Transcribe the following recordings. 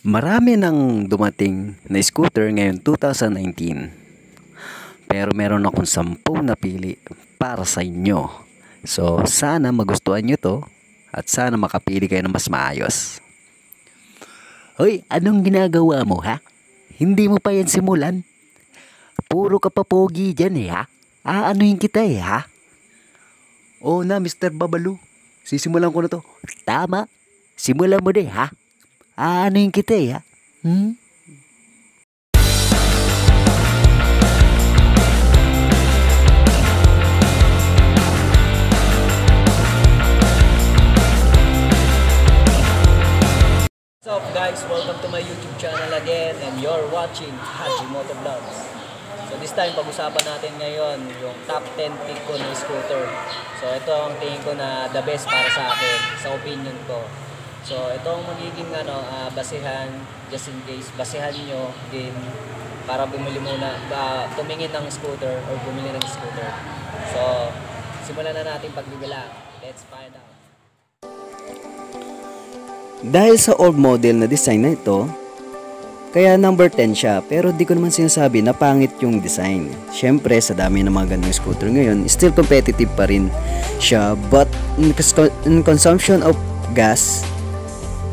Marami nang dumating na scooter ngayon 2019. Pero meron akong sampung napili para sa inyo. So, sana magustuhan nyo to at sana makapili kayo ng mas maayos. Hoy, anong ginagawa mo ha? Hindi mo pa yan simulan? Puro ka pa pogi dyan eh ha? Aanuhin kita eh ha? Oo na, Mr. Babalu. Sisimulan ko na to. Tama. Simulan mo din ha? Aanuhin kita eh ha? Hmm? What's up guys? Welcome to my YouTube channel again and you're watching Haji Moto Vlogs. So this time pag-usapan natin ngayon yung top 10 pick ko ng scooter. So ito ang tingin ko na the best para sa akin, sa opinion ko. So ito ang magiging ano, ah, basihan just in case basihan nyo din para bumili muna, ah, tumingin ng scooter or bumili ng scooter. So simulan na natin pagbibilang. Let's find out. Dahil sa old model na design na ito, kaya number 10 siya pero di ko naman sinasabi na pangit yung design. Siyempre sa dami ng mga ganung scooter ngayon, still competitive pa rin siya but in consumption of gas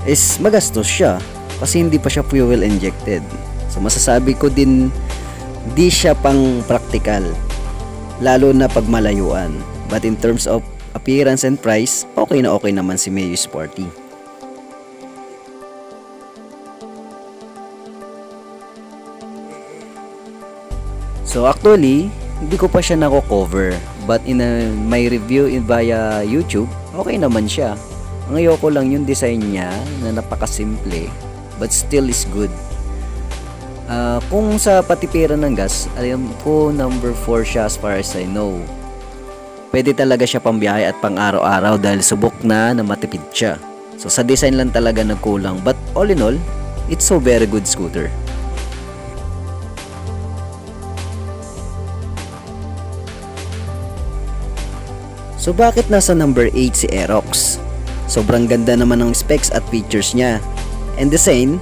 is magastos siya kasi hindi pa siya fuel injected. So masasabi ko din di siya pang practical lalo na pag malayuan. But in terms of appearance and price, okay na okay naman si Mayo Sporty. So actually, hindi ko pa siya nako-cover. But in a, my review in via YouTube, okay naman siya. Ang ayoko lang yung design niya na napakasimple but still is good. Ah, kung sa patipiran ng gas, alam ko number 4 siya as far as I know. Pwede talaga siya pambiyahe at pang araw-araw dahil subok na na matipid siya. So sa design lang talaga nagkulang but all in all, it's so very good scooter. So bakit nasa number 8 si Aerox? Sobrang ganda naman ng specs at features niya. And the same,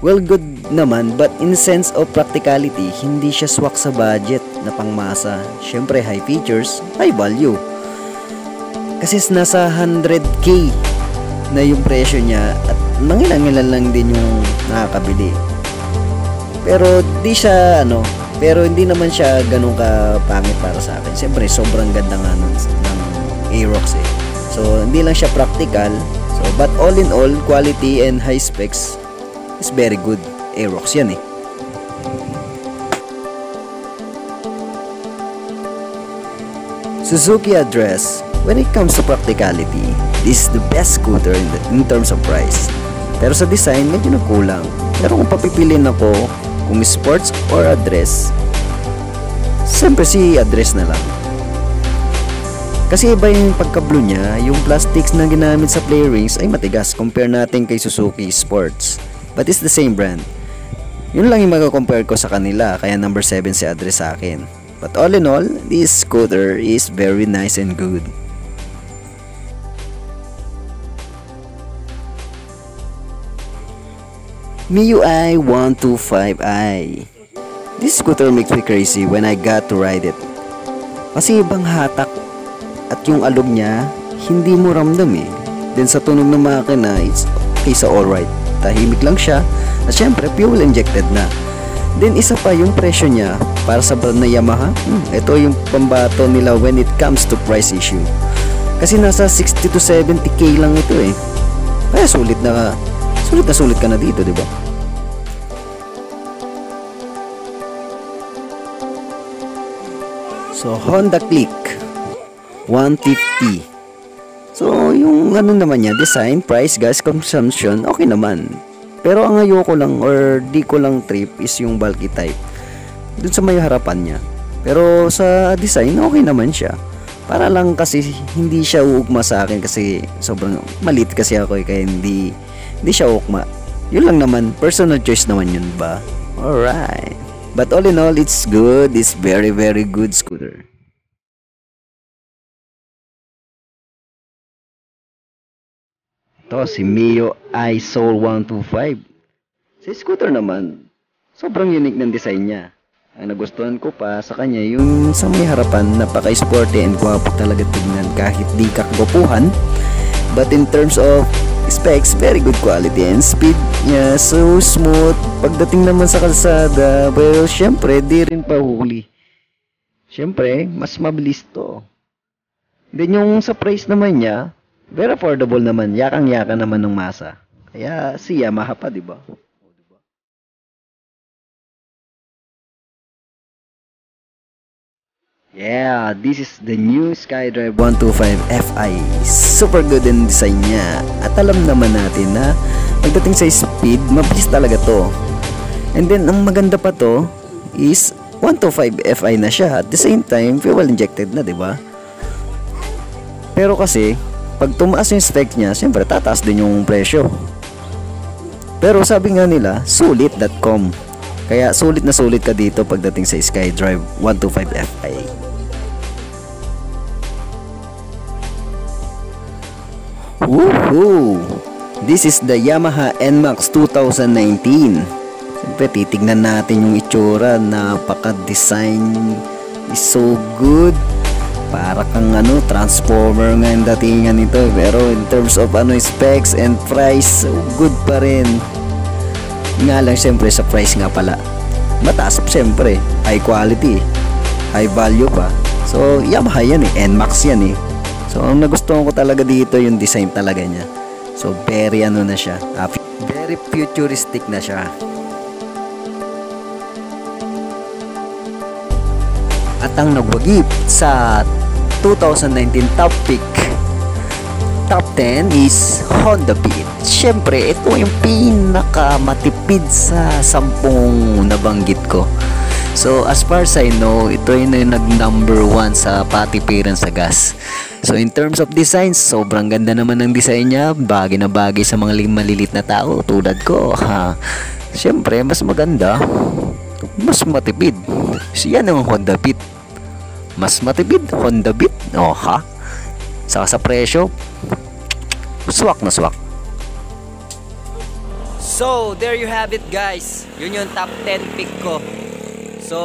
well good naman but in sense of practicality, hindi siya swak sa budget na pangmasa. Siyempre high features, high value. Kasi nasa 100k na yung presyo niya at mangilang-ilan lang din yung nakakabili. Pero di siya ano, pero hindi naman siya ganun ka pangit para sa akin. Siyempre sobrang ganda nga nun, ng Aerox eh. So hindi lang siya practical. So but all in all, quality and high specs is very good. Aerox yan eh. Suzuki Address, when it comes to practicality, this is the best scooter in, the, in terms of price. Pero sa design, medyo nagkulang. Pero kung papipiliin ako kung sports or address, siyempre si address na lang. Kasi iba yung pagka-blue niya, yung plastics na ginamit sa play rings ay matigas compare natin kay Suzuki Sports. But it's the same brand. Yun lang yung magka-compare ko sa kanila, kaya number 7 si address sa akin. But all in all, this scooter is very nice and good. MIUI 125i This scooter makes me crazy when I got to ride it. Kasi ibang hatak at yung alog niya, hindi mo ramdam eh. Then sa tunog ng makina, it's okay sa alright. Tahimik lang siya at syempre fuel injected na. Then isa pa yung presyo niya para sa brand na Yamaha. Hmm, ito yung pambato nila when it comes to price issue. Kasi nasa 60 to 70k lang ito eh. Kaya sulit na sulit na sulit ka na dito, di ba? So Honda Click 150. So yung ano naman niya, design, price, gas consumption, okay naman. Pero ang ayoko lang or di ko lang trip is yung bulky type. Dun sa may harapan niya. Pero sa design, okay naman siya. Para lang kasi hindi siya uugma sa akin kasi sobrang malit kasi ako eh, kaya hindi hindi siya uugma. Yun lang naman, personal choice naman yun ba? Alright. But all in all, it's good. It's very very good scooter. To si Mio I Soul 125. Sa scooter naman, sobrang unique ng design niya. Ang nagustuhan ko pa sa kanya yung sa may harapan napaka-sporty and gwapo talaga tignan kahit di kakgopuhan. But in terms of specs, very good quality and speed niya so smooth. Pagdating naman sa kalsada, well, syempre, di rin pahuli. Syempre, mas mabilis to. Then yung sa price naman niya, very affordable naman. Yakang-yaka naman ng masa. Kaya si Yamaha pa, di ba? Yeah, this is the new SkyDrive 125 Fi. Super good in design niya. At alam naman natin na pagdating sa speed, mabilis talaga to. And then, ang maganda pa to is 125 Fi na siya. At the same time, fuel injected na, di ba? Pero kasi, pag tumaas yung spec niya, siyempre tataas din yung presyo. Pero sabi nga nila, sulit.com. Kaya sulit na sulit ka dito pagdating sa SkyDrive 125 Fi. Woohoo! This is the Yamaha NMAX 2019. Siyempre, titignan natin yung itsura. Napaka-design is so good. Para kang ano, transformer nga yung datingan nito. Pero in terms of ano, specs and price, so good pa rin. Nga lang, siyempre, sa price nga pala. Mataas, siyempre. High quality. High value pa. So, Yamaha yan eh. NMAX yan eh. So, ang nagustuhan ko talaga dito yung design talaga niya. So, very ano na siya. Very futuristic na siya. At ang nagwagip sa 2019 top pick top 10 is Honda Beat. Siyempre, ito yung pinaka matipid sa sampung nabanggit ko. So, as far as I know, ito yun yung nag-number one sa patipiran sa gas. So, in terms of design, sobrang ganda naman ng design niya. Bagay na bagay sa mga malilit na tao tulad ko. Ha. Siyempre, mas maganda. Mas matipid. Siya ang Honda Beat. Mas matipid, Honda Beat. Oh, ha? Saka sa presyo, swak na swak. So, there you have it guys. Yun yung top 10 pick ko. So,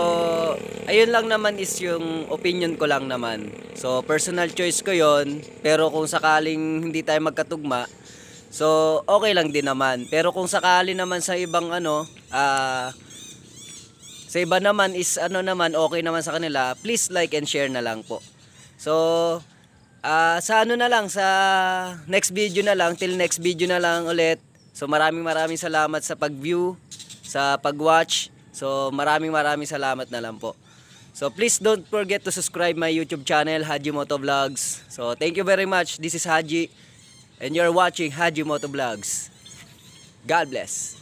ayun lang naman is yung opinion ko lang naman. So, personal choice ko yon Pero kung sakaling hindi tayo magkatugma, so, okay lang din naman. Pero kung sakali naman sa ibang ano, ah, sa iba naman is ano naman, okay naman sa kanila, please like and share na lang po. So, ah, sa ano na lang, sa next video na lang, till next video na lang ulit. So, maraming maraming salamat sa pag-view, sa pag-watch. So maraming maraming salamat na lang po. So please don't forget to subscribe my YouTube channel Haji Moto Vlogs. So thank you very much. This is Haji and you're watching Haji Moto Vlogs. God bless.